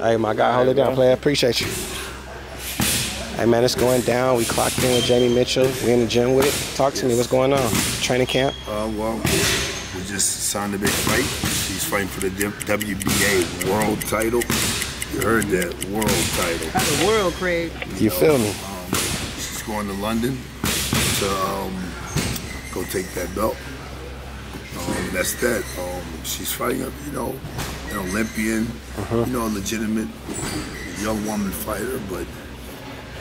Hey, my guy, hold it down, player. I appreciate you. Hey, man, it's going down. We clocked in with Jamie Mitchell. We in the gym with it. Talk to me. What's going on? Training camp? Uh, well, we just signed a big fight. She's fighting for the WBA world title. You heard that, world title. That's the world, Craig. You feel me? Um, she's going to London to um, go take that belt. Um, that's that. Um, she's fighting, a, you know, an Olympian, you know, a legitimate young woman fighter, but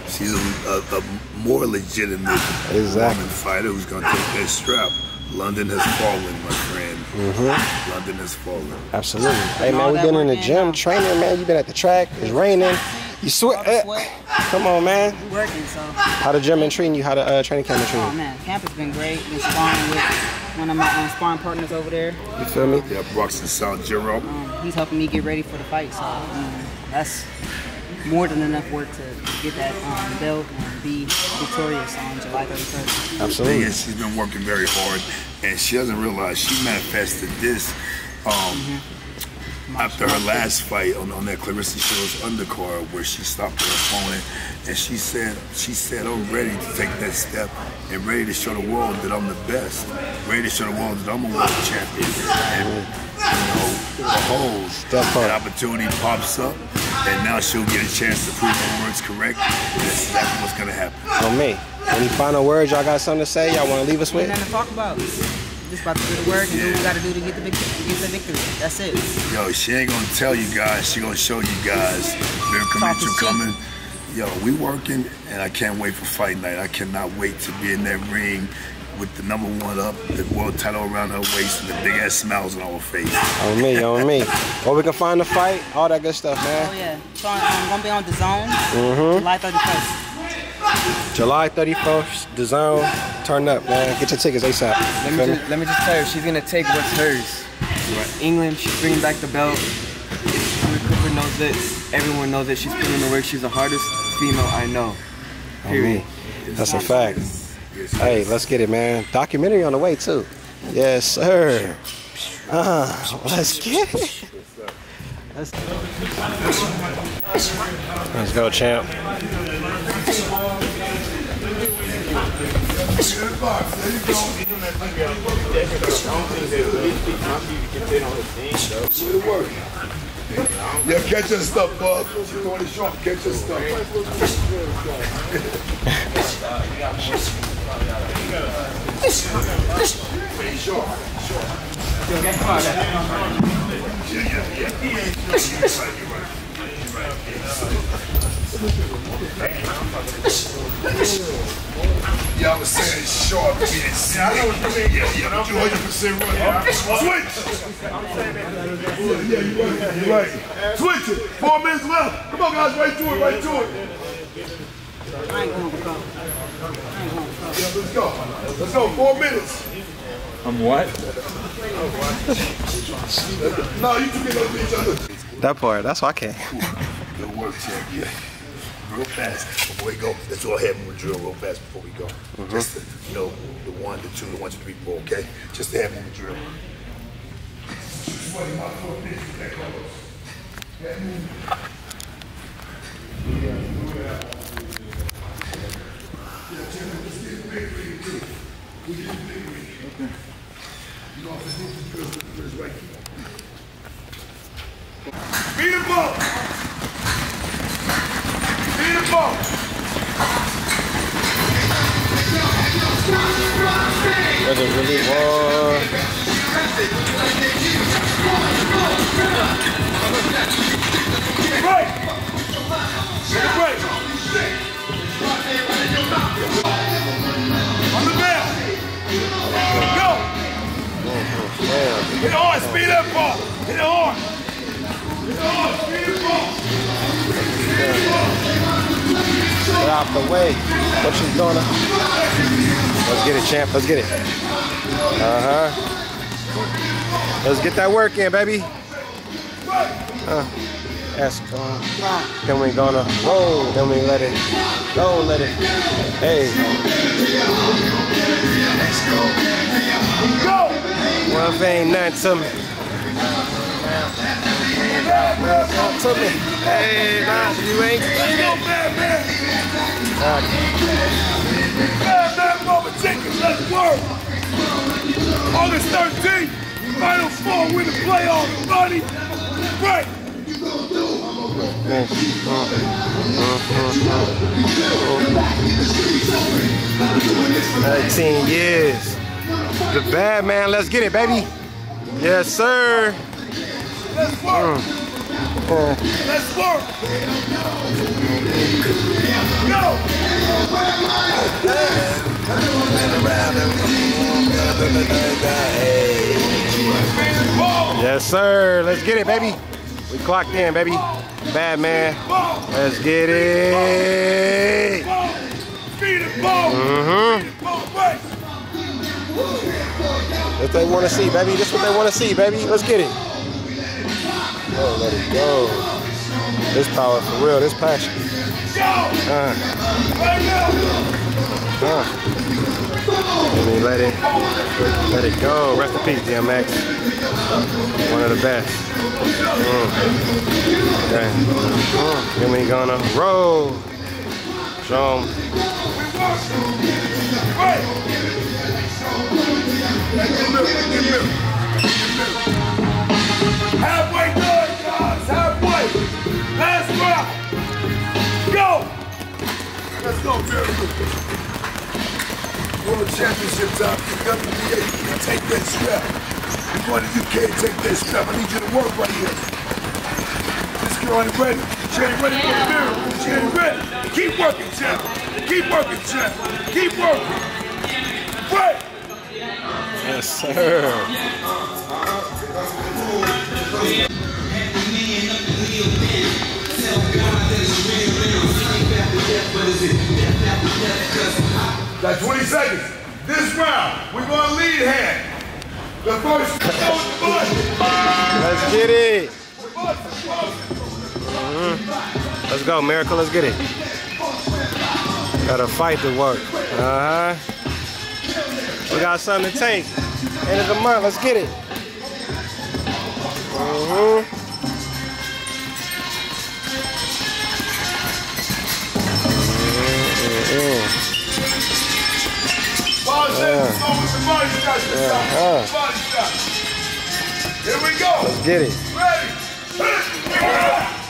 she's a, a, a more legitimate Exactly. woman fighter who's going to take that strap. London has fallen, my friend. London has fallen. Absolutely. Hey, man, we that been in the gym training, man. You've been at the track. It's raining. You sweat. All the eh. sweat. Come on, man. We working, so. How the gym been treating you? How the uh, training camp been treating Oh man, camp has been great. Been sparring with one of my um, sparring partners over there. You feel me? Yeah, Braxton Salguero. Um, he's helping me get ready for the fight, so um, that's more than enough work to get that um, belt and be victorious on July 31st. Absolutely. Yeah, she's been working very hard, and she doesn't realize she manifested this um, after her last fight on, on that Claressa Shields undercard, where she stopped her opponent, and she said, "She said I'm ready to take that step and ready to show the world that I'm the best, ready to show the world that I'm a world champion." And you know, behold, That part. that opportunity pops up, and now she'll get a chance to prove her words correct. That's exactly what's gonna happen. On me. Any final words? Y'all got something to say? Y'all want to leave us with? Nothing to talk about. Just about to do the work and do what we got to do to get the victory. Get the victory. That's it. Yo, she ain't gonna tell you guys. She gonna show you guys. Miracle Talk Mitchell to see. coming. Yo, we working, and I can't wait for fight night. I cannot wait to be in that ring with the number one up, the world title around her waist, and the big ass smiles on our face. On me, on me. Where we can find the fight, all that good stuff, man. Oh yeah. So I'm gonna be on the zone Mm-hmm. July 31st. July 31st, the zone. Turn up, man. Get your tickets ASAP. Let me, just, let me just tell you, she's gonna take what's hers. England, she's bringing back the belt. Jimmy Cooper knows it. Everyone knows that she's putting in the work. She's the hardest female I know. On Period. me. That's a fact. Hey, let's get it, man. Documentary on the way, too. Yes, sir. Uh, let's get it. Let's, let's go, champ. Yeah, catch your stuff, bud. Catch your stuff. Yeah, I was saying short minutes. Yeah, I know what you mean. Yeah, yeah, but you 100% right. Switch! Yeah, you're right. You're right. Switch it. Four minutes left. Come on, guys, right to it, right to it. I ain't going to go. Yeah, let's go. Let's go. Four minutes. I'm what? No, you two get over each other. That part, that's why I came. Good work, champ. Yeah. Real fast before we go. Let's all have one drill real fast before we go. Mm-hmm. Just, the, you know, the one, the two, the one, two, three, four, okay? Just to have one drill. Beat it hard, speed up, ball! Hit it hard! Hit it hard, speed up, ball! Get out the way. What you doing? Let's get it, champ. Let's get it. Uh huh. Let's get that work in, baby. Uh, that's gone. Then we gonna roll. Then we let it go. Let it. Hey. Go! One thing, nothing to me. Talk to me. Hey, nah, you ain't. Batman. Nah, Batman Robert Jenkins, let's work. August 13th, Final Four, the playoffs, buddy. Right. Nineteen years. The bad man. Let's get it, baby. Yes, sir. Let's work. Let's work. Go. Yes, sir. Let's get it, baby. We clocked in, baby. Bad man. Let's get it. Ball. Mm-hmm. That's what they want to see, baby. This is what they want to see, baby. Let's get it. Oh, let it go. This power for real. This passion. Uh, uh. Let me let it, let it go. Rest in peace, DMX. One of the best. Mm. Okay. Mm. Then we gonna roll. Show middle. Halfway good, guys. Halfway. Last round. Go. Let's go, Miracle. World Championship time. WBA, you take that strap. You going to UK, take that strap. I need you to work right here. This girl ain't ready. She ain't ready for the miracle. She ain't ready. Keep working, champ. Keep working, champ. Keep working. Right. Yes, sir. Got 20 seconds. This round, we're going to lead hand. The first goes to Let's get it. Bush. Let's go, Miracle. Let's get it. Gotta fight to work. Uh huh. We got something to take. End of the month. Let's get it. Ball James going with the body shot. this Yeah, shot. Here we go. Let's Get it. Ready.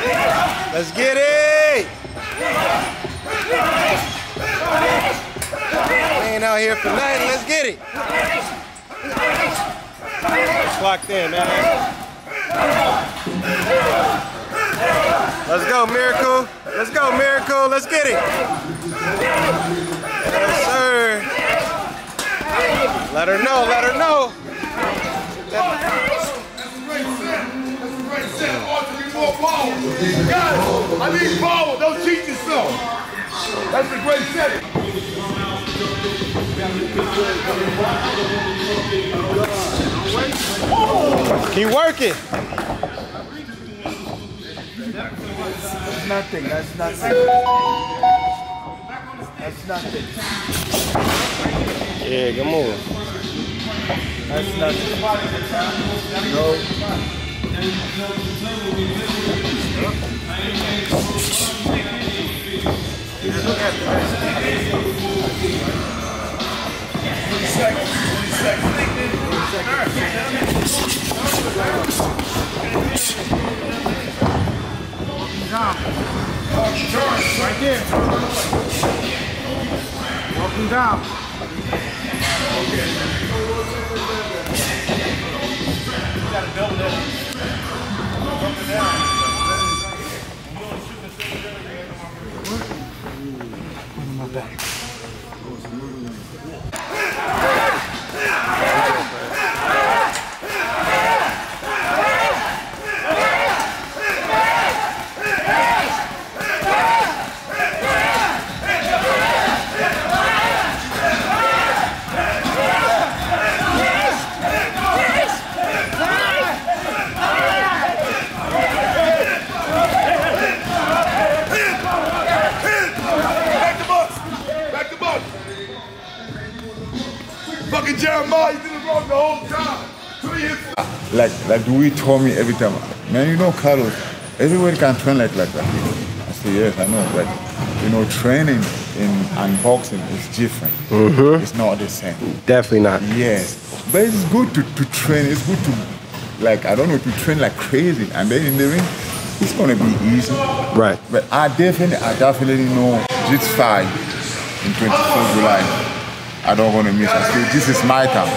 Let's get it. We ain't out here for nothing. Let's get it. Clocked in, man. Let's go, Miracle. Let's go, Miracle. Let's get it. Yes, sir. Let her know. Let her know. That's a great set. That's a great set. Ought to more power. Guys, I need power. Don't cheat yourself. That's a great set. Keep working. nothing. That's nothing. That's nothing. Yeah, good move. That's nothing. No. Right there. Walking down. Back Ah, like like the way told me every time Man, you know, Carlos, everybody can train like, like that. I say, yes, I know, but you know, training in unboxing is different. Mm-hmm. It's not the same. Definitely not. Yes, but it's good to, to train. It's good to, like, I don't know, to train like crazy. And then in the ring, it's gonna be easy. Right. But I definitely, I definitely know this fight in 24th July. I don't want to miss. I say this is my time,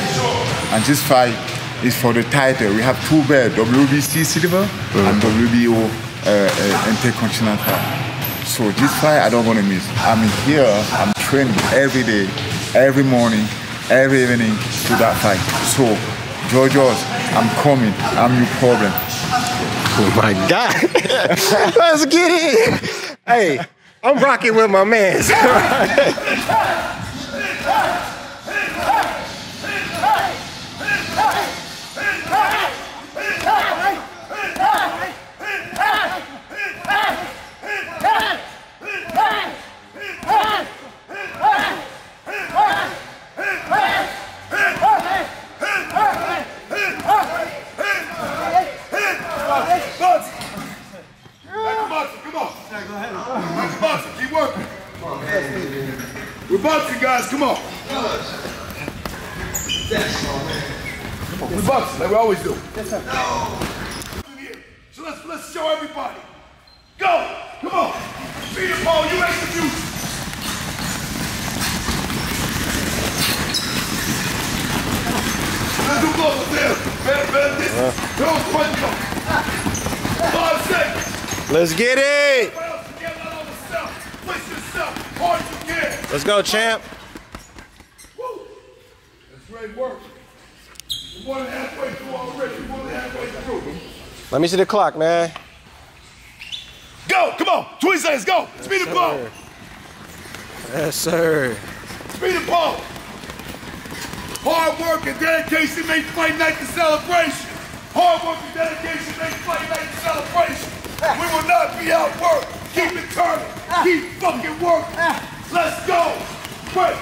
and this fight is for the title. We have two belts: WBC silver and WBO uh, uh, intercontinental. So this fight I don't want to miss. I'm here. I'm training every day, every morning, every evening to that fight. So, Joe Joyce, I'm coming. I'm your problem. Oh my God. Let's get it. Hey, I'm rocking with my man. guys. Come on. We're boxing like we always do. No. So let's let's show everybody. Go. Come on. Beat the ball. You execute. Let's do both of them. Better, better distance. Uh-huh. Don't punch them. Five seconds. Let's get it. Get out of yourself. Push yourself hard as you can. Let's go, champ. Woo. That's great work. We're more than halfway through already. We're more than halfway through. Let me see the clock, man. Go! Come on! 20 seconds, go! Speed the ball! Yes, sir. Speed the ball! Hard work and dedication make fight night the celebration. Hard work and dedication make fight night the celebration. We will not be outworked. Keep it turning. Keep fucking working. Let's go. Quick.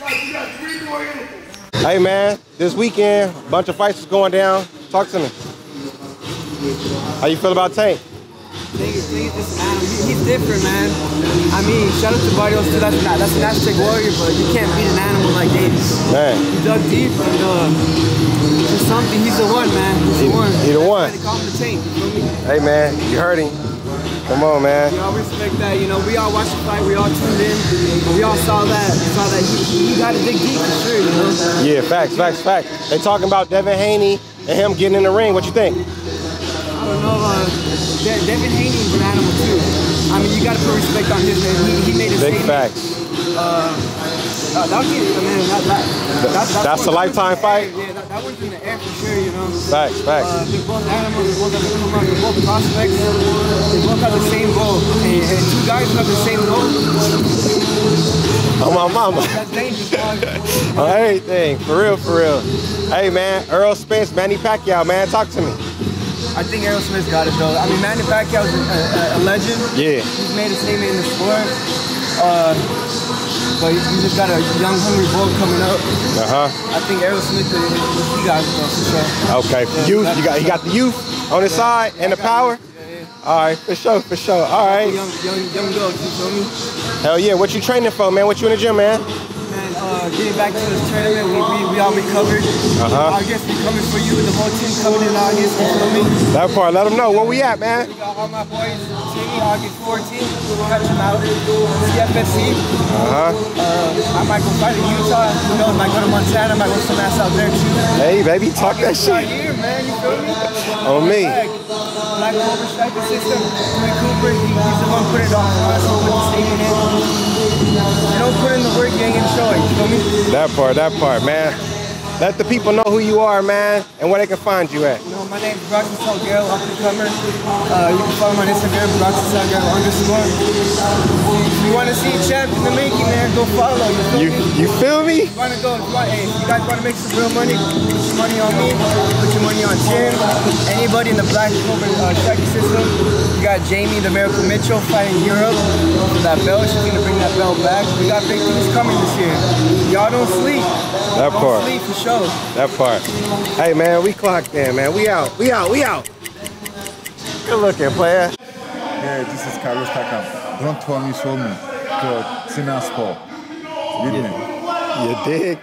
Guys, we got three more intervals. Hey, man, this weekend, a bunch of fights is going down. Talk to me. How you feel about Tank? Nigga, nigga, this man, he's different, man. I mean, shout out to Barrios too. That's not, that's an Aztec warrior, but you can't beat an animal like Davis. Man, He dug deep and uh, just something. He's the one, man. He's He- the one. he the one. Call him the tank. You feel me? hey, man, you heard him. Come on, man. We all respect that. You know, we all watched the fight. We all tuned in. We all saw that. Saw that he, he got to dig deep for sure. You know. Yeah, facts, facts, facts. They talking about Devin Haney and him getting in the ring. What you think? I don't know. Uh, De- Devin Haney is an animal too. I mean, you got to put respect on his name. He, he made a Big statement. facts. Uh, get it, man. That, that, that, that's a lifetime fight? That, that one's in the air for sure. You know. Facts, facts. Uh, they're both animals. They're both to. They're both prospects. They both have the same goal. And, and two guys who have the same goal. Oh, my mama. That's dangerous, dog. On everything. For real, for real. Hey, man, Errol Spence, Manny Pacquiao, man, talk to me. I think Errol Smith got it though. I mean, Manny Pacquiao's a, a, a legend. Yeah. He's made a statement in the sport. Uh, but you just got a young, hungry bull coming up. Uh-huh. I think Errol Smith, uh, he got though, for sure. Okay, youth, you got, he got the youth on his side and the power. All right, for sure, for sure. All right. Young, young, young dogs, you feel me? Hell yeah, what you training for, man? What you in the gym, man? Man, uh, getting back to this tournament, we, we, we all recovered. Uh-huh. August, we coming for you. The whole team coming in August, you feel me? That part, let them know where we at, man. We got all my boys, Timmy, August 14th. We'll catch them out. CFSC. Uh-huh. Uh, I might go fight in Utah. Who knows? Might go to Montana. Might go some ass out there too. Hey, baby, talk that August right here, man. You feel me? On me. Black, Cobra striker system. Dewey Cooper, he, he's the one putting it on for us. He'll put the stake in. You don't put in the work, you ain't gonna show it. You feel me? That part, that part, man. Let the people know who you are, man, and where they can find you at. You know, my name's Braxton Salguero, up and comer. Uh, you can follow on Instagram, Braxton Salguero underscore. If you want to see a champ in the making, man, go follow. You feel You me? you feel me? You want to go, if you, want, hey, if you guys want to make some real money, put your money on me, put your money on Tim, anybody in the Black Cobra uh, system. You got Jamie, the Miracle Mitchell, fighting Europe for that belt. She's going to bring that belt back. We got big things coming this year. Y'all don't sleep. That don't part. sleep for sure. That part. Hey, man, we clocked in, man. We out. We out. We out. Good looking, player. Yeah, this is Carlos Takam. Don't tell me, show me. To Sinner Sport. With me. You dig?